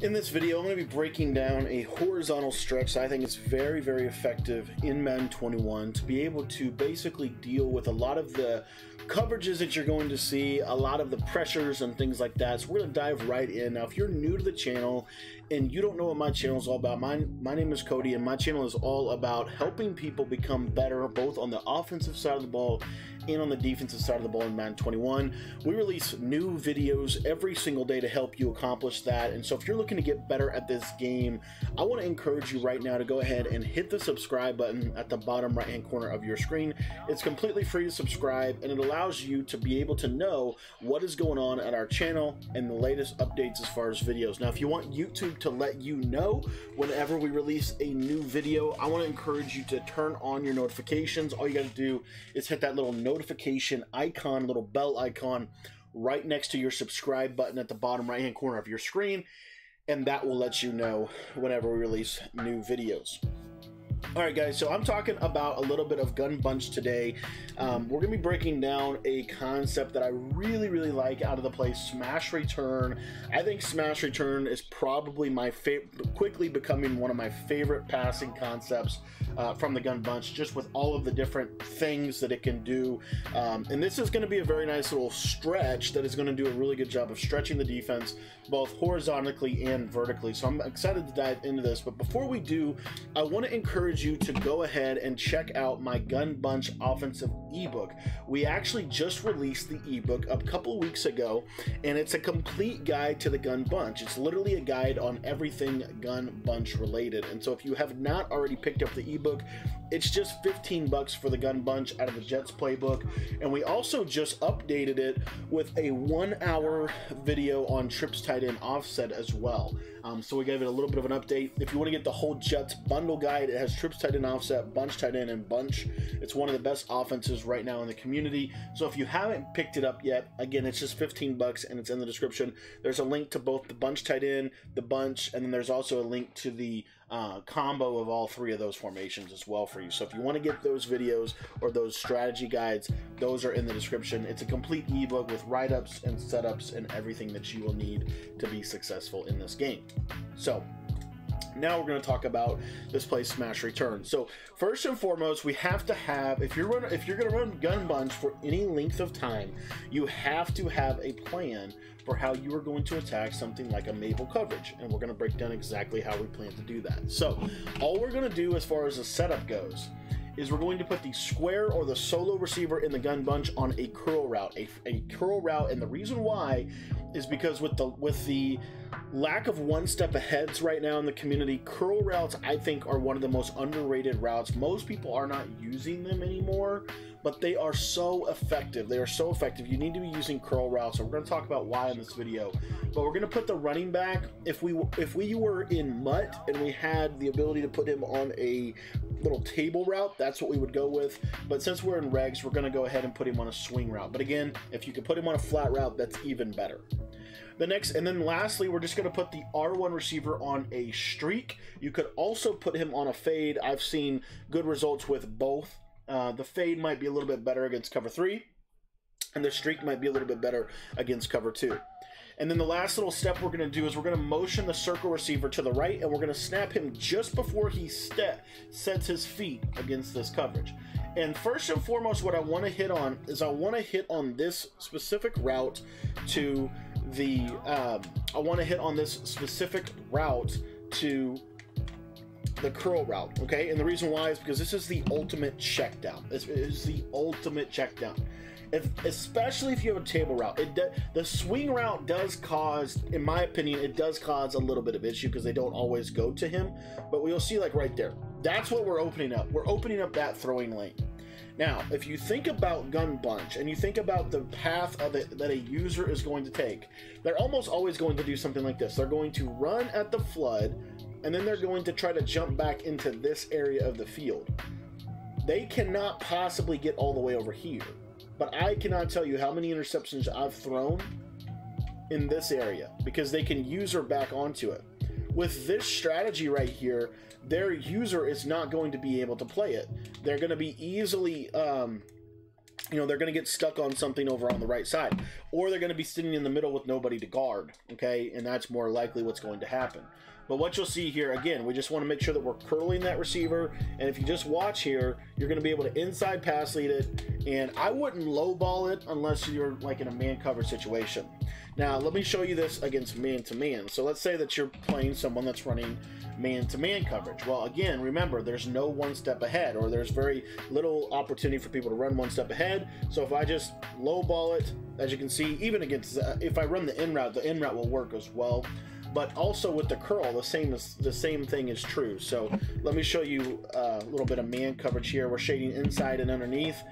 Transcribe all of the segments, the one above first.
In this video, I'm going to be breaking down a horizontal stretch I think is very, very effective in Madden 21 to be able to basically deal with a lot of the coverages that you're going to see, a lot of the pressures and things like that. So we're going to dive right in. Now, if you're new to the channel and you don't know what my channel is all about, my, my name is Cody and my channel is all about helping people become better both on the offensive side of the ball and on the defensive side of the ball in Madden 21. We release new videos every single day to help you accomplish that. And so if you're looking to get better at this game, I want to encourage you right now to go ahead and hit the subscribe button at the bottom right hand corner of your screen. It's completely free to subscribe and it allows you to be able to know what is going on at our channel and the latest updates as far as videos. Now, if you want YouTube to let you know whenever we release a new video, I want to encourage you to turn on your notifications. All you got to do is hit that little notification icon, little bell icon right next to your subscribe button at the bottom right hand corner of your screen and that will let you know whenever we release new videos. All right, guys, so I'm talking about a little bit of Gun Bunch today. Um, we're going to be breaking down a concept that I really, really like out of the play, Smash Return. I think Smash Return is probably my favorite, quickly becoming one of my favorite passing concepts uh, from the Gun Bunch, just with all of the different things that it can do. Um, and this is going to be a very nice little stretch that is going to do a really good job of stretching the defense, both horizontally and vertically. So I'm excited to dive into this. But before we do, I want to encourage you to go ahead and check out my Gun Bunch offensive ebook. We actually just released the ebook a couple weeks ago, and it's a complete guide to the Gun Bunch. It's literally a guide on everything Gun Bunch related. And so if you have not already picked up the ebook, it's just 15 bucks for the Gun Bunch out of the Jets playbook. And we also just updated it with a one hour video on trips tight end offset as well. Um, so we gave it a little bit of an update. If you want to get the whole Jets bundle guide, it has trips tight end offset, bunch tight end, and bunch. It's one of the best offenses right now in the community. So if you haven't picked it up yet, again, it's just 15 bucks and it's in the description. There's a link to both the bunch tight end, the bunch, and then there's also a link to the uh, combo of all three of those formations as well for you. So if you want to get those videos or those strategy guides, those are in the description. It's a complete ebook with write-ups and setups and everything that you will need to be successful in this game. So now we're going to talk about this play smash return. So first and foremost we have to have if you're run, if you're going to run gun bunch for any length of time you have to have a plan for how you are going to attack something like a Mable coverage and we're going to break down exactly how we plan to do that. So all we're going to do as far as the setup goes is we're going to put the square or the solo receiver in the gun bunch on a curl route a, a curl route. And the reason why is because with the with the lack of one step aheads right now in the community curl routes i think are one of the most underrated routes. Most people are not using them anymore but they are so effective they are so effective you need to be using curl routes so we're going to talk about why in this video but we're going to put the running back if we if we were in MUT and we had the ability to put him on a little table route that's what we would go with but since we're in regs we're going to go ahead and put him on a swing route but again if you could put him on a flat route that's even better the next, and then lastly, we're just going to put the R1 receiver on a streak. You could also put him on a fade. I've seen good results with both. Uh, the fade might be a little bit better against cover three, and the streak might be a little bit better against cover two. And then the last little step we're going to do is we're going to motion the circle receiver to the right, and we're going to snap him just before he step sets his feet against this coverage. And first and foremost, what I want to hit on is I want to hit on this specific route to the um, I want to hit on this specific route to the curl route, okay? And the reason why is because this is the ultimate check down. This is the ultimate check down. If, especially if you have a table route. It the swing route does cause, in my opinion, it does cause a little bit of issue because they don't always go to him. But we'll see like right there. That's what we're opening up. We're opening up that throwing lane. Now, if you think about Gun Bunch and you think about the path it that a user is going to take, they're almost always going to do something like this. They're going to run at the flood, and then they're going to try to jump back into this area of the field. They cannot possibly get all the way over here. But I cannot tell you how many interceptions I've thrown in this area because they can user back onto it. With this strategy right here, their user is not going to be able to play it. They're going to be easily um, you know they're going to get stuck on something over on the right side or they're going to be sitting in the middle with nobody to guard okay? And that's more likely what's going to happen. But what you'll see here again we just want to make sure that we're curling that receiver and if you just watch here you're going to be able to inside pass lead it and i wouldn't low ball it unless you're like in a man coverage situation now let me show you this against man to man so let's say that you're playing someone that's running man-to-man coverage. Well, again, remember, there's no one step ahead, or there's very little opportunity for people to run one step ahead. So if I just low ball it, as you can see, even against, uh, if I run the in route, the in route will work as well. But also with the curl, the same is the same thing is true. So let me show you uh, a little bit of man coverage here. We're shading inside and underneath.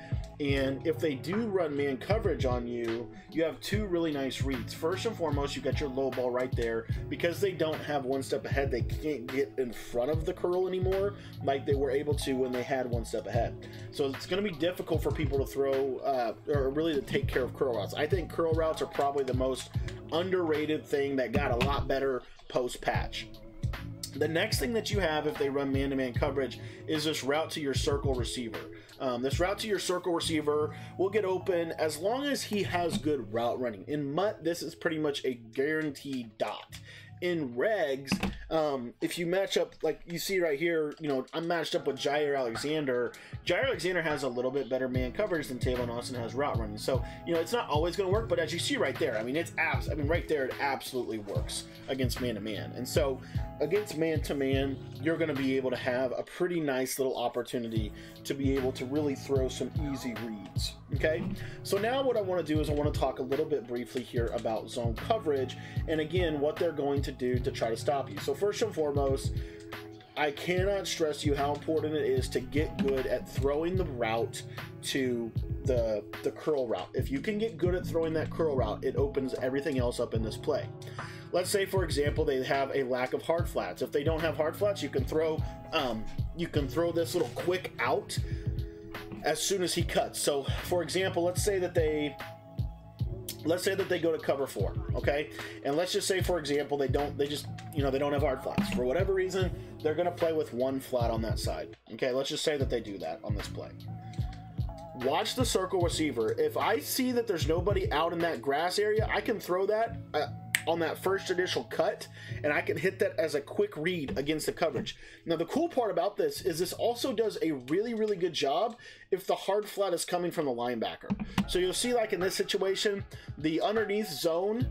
And if they do run man coverage on you, you have two really nice reads. First and foremost, you got your low ball right there. Because they don't have one step ahead, they can't get in front of the curl anymore like they were able to when they had one step ahead. So it's going to be difficult for people to throw, uh, or really to take care of curl routes. I think curl routes are probably the most underrated thing that got a lot better post patch. The next thing that you have if they run man to man coverage is this route to your circle receiver. Um, this route to your circle receiver will get open as long as he has good route running. In MUT, this is pretty much a guaranteed dot in regs, um, if you match up, like you see right here, you know, I'm matched up with Jaire Alexander. Jaire Alexander has a little bit better man coverage than Tavon Austin has route running. So, you know, it's not always going to work, but as you see right there, I mean, it's abs. I mean, right there, it absolutely works against man to man. And so, against man to man, you're going to be able to have a pretty nice little opportunity to be able to really throw some easy reads. Okay, so now what I want to do is I want to talk a little bit briefly here about zone coverage and again what they're going to do to try to stop you. So, first and foremost, I cannot stress you how important it is to get good at throwing the route to the the curl route. If you can get good at throwing that curl route, it opens everything else up in this play. Let's say, for example, they have a lack of hard flats. If they don't have hard flats, you can throw um, you can throw this little quick out as soon as he cuts. So, for example, let's say that they let's say that they go to cover four, okay? And let's just say, for example, they don't, they just, you know, they don't have hard flats. For whatever reason, they're going to play with one flat on that side, okay? Let's just say that they do that on this play. Watch the circle receiver. If I see that there's nobody out in that grass area, I can throw that. Uh, on that first initial cut, and I can hit that as a quick read against the coverage. Now, the cool part about this is this also does a really, really good job if the hard flat is coming from the linebacker. So you'll see, like in this situation, the underneath zone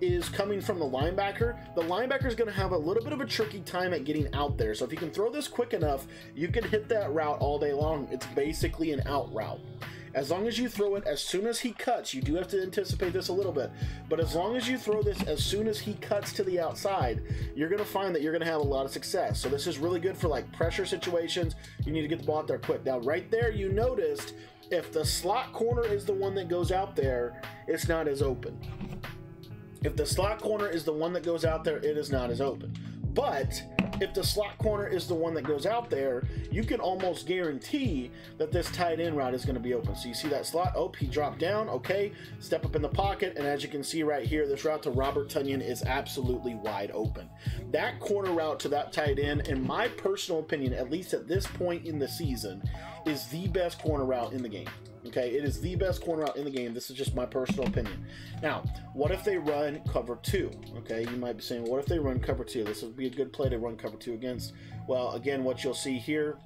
is coming from the linebacker, the linebacker is going to have a little bit of a tricky time at getting out there. So if you can throw this quick enough, you can hit that route all day long. It's basically an out route. As long as you throw it as soon as he cuts, you do have to anticipate this a little bit, but as long as you throw this as soon as he cuts to the outside, you're going to find that you're going to have a lot of success. So this is really good for like pressure situations. You need to get the ball out there quick. Now, right there, you noticed if the slot corner is the one that goes out there, it's not as open. If the slot corner is the one that goes out there, it is not as open. But if the slot corner is the one that goes out there, you can almost guarantee that this tight end route is going to be open. So you see that slot, oh, he dropped down, okay, step up in the pocket, and as you can see right here, this route to Robert Tonyan is absolutely wide open. That corner route to that tight end, in my personal opinion, at least at this point in the season, is the best corner route in the game. Okay, it is the best corner out in the game. This is just my personal opinion. Now, what if they run cover two? Okay, you might be saying, what if they run cover two? This would be a good play to run cover two against. Well, again, what you'll see here,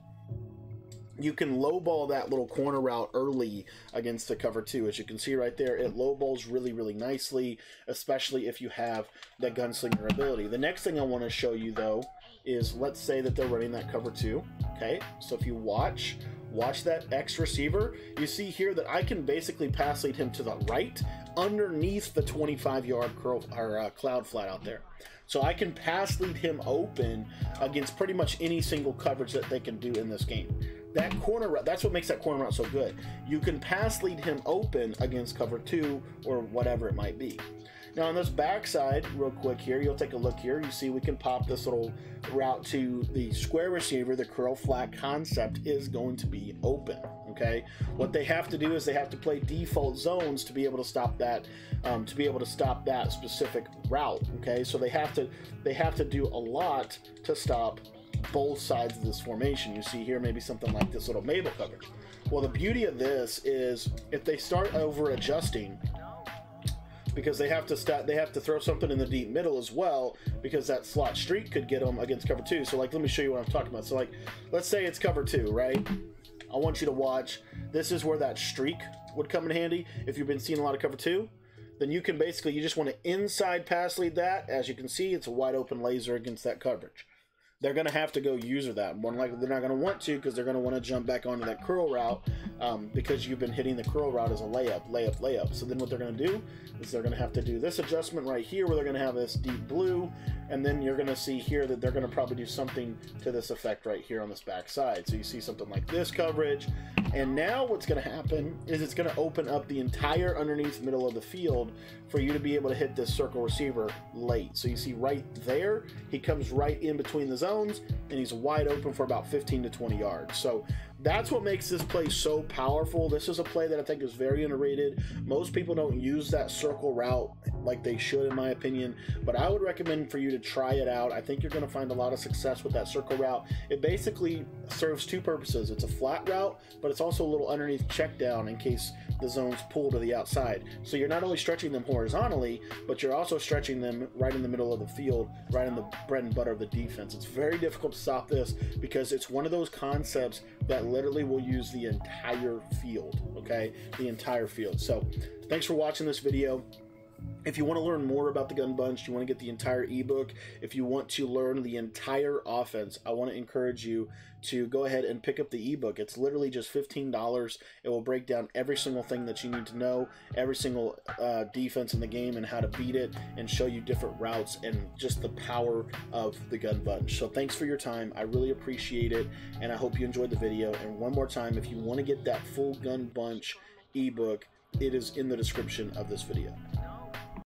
you can lowball that little corner route early against the cover two. As you can see right there, it lowballs really, really nicely, especially if you have that gunslinger ability. The next thing I want to show you, though, is let's say that they're running that cover two. Okay, so if you watch, watch that X receiver, you see here that I can basically pass lead him to the right underneath the 25 yard curl or uh, cloud flat out there. So I can pass lead him open against pretty much any single coverage that they can do in this game. That corner route, that's what makes that corner route so good. You can pass lead him open against cover two or whatever it might be. Now on this backside, real quick here, you'll take a look here. You see we can pop this little route to the square receiver. The curl flat concept is going to be open. Okay, what they have to do is they have to play default zones to be able to stop that, um, to be able to stop that specific route. Okay, so they have to they have to do a lot to stop both sides of this formation. You see here maybe something like this little Mable cover. Well, the beauty of this is if they start over adjusting, because they have to start, they have to throw something in the deep middle as well, because that slot streak could get them against cover two. So, like, let me show you what I'm talking about. So, like, let's say it's cover two, right? I want you to watch. This is where that streak would come in handy. If you've been seeing a lot of cover two, then you can basically you just want to inside pass lead that. As you can see, it's a wide open laser against that coverage they're going to have to go user that. More likely, they're not going to want to because they're going to want to jump back onto that curl route um, because you've been hitting the curl route as a layup, layup, layup. So then what they're going to do is they're going to have to do this adjustment right here where they're going to have this deep blue, and then you're going to see here that they're going to probably do something to this effect right here on this back side. So you see something like this coverage, and now what's going to happen is it's going to open up the entire underneath middle of the field for you to be able to hit this circle receiver late. So you see right there, he comes right in between the zones and he's wide open for about 15 to 20 yards. So that's what makes this play so powerful. This is a play that I think is very underrated. Most people don't use that circle route like they should, in my opinion, but I would recommend for you to try it out. I think you're going to find a lot of success with that circle route. It basically serves two purposes it's a flat route, but it's also a little underneath check down in case the zones pull to the outside. So you're not only stretching them horizontally, but you're also stretching them right in the middle of the field, right in the bread and butter of the defense. It's very difficult to stop this because it's one of those concepts that literally will use the entire field, okay? The entire field. So thanks for watching this video. If you want to learn more about the Gun Bunch, you want to get the entire ebook, if you want to learn the entire offense, I want to encourage you to go ahead and pick up the ebook. It's literally just $15. It will break down every single thing that you need to know, every single uh, defense in the game and how to beat it, and show you different routes and just the power of the Gun Bunch. So thanks for your time. I really appreciate it, and I hope you enjoyed the video. And one more time, if you want to get that full Gun Bunch ebook, it is in the description of this video.